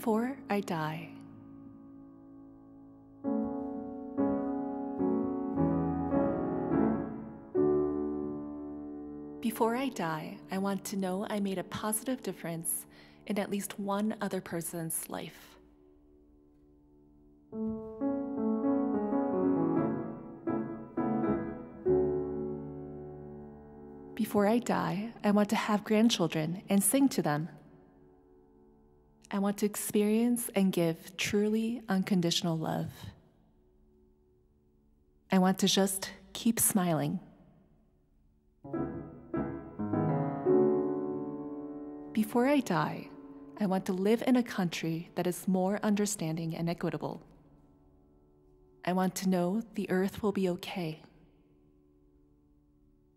before I die. Before I die, I want to know I made a positive difference in at least one other person's life. Before I die, I want to have grandchildren and sing to them. I want to experience and give truly unconditional love. I want to just keep smiling. Before I die, I want to live in a country that is more understanding and equitable. I want to know the earth will be okay.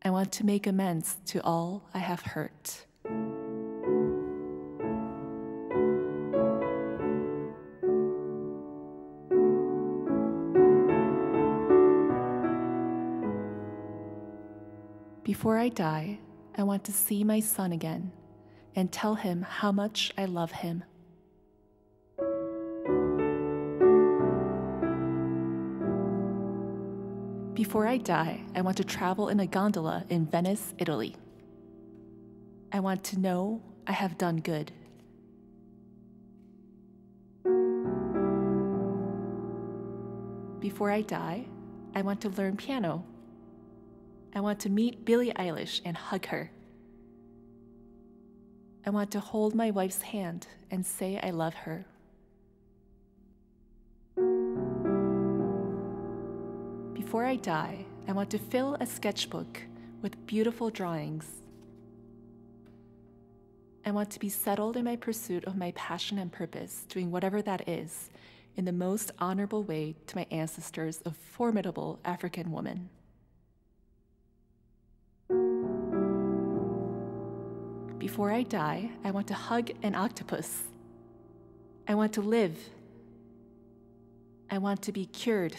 I want to make amends to all I have hurt. Before I die, I want to see my son again and tell him how much I love him. Before I die, I want to travel in a gondola in Venice, Italy. I want to know I have done good. Before I die, I want to learn piano. I want to meet Billie Eilish and hug her. I want to hold my wife's hand and say I love her. Before I die, I want to fill a sketchbook with beautiful drawings. I want to be settled in my pursuit of my passion and purpose, doing whatever that is, in the most honorable way to my ancestors of formidable African women. Before I die, I want to hug an octopus. I want to live. I want to be cured.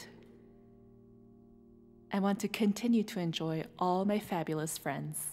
I want to continue to enjoy all my fabulous friends.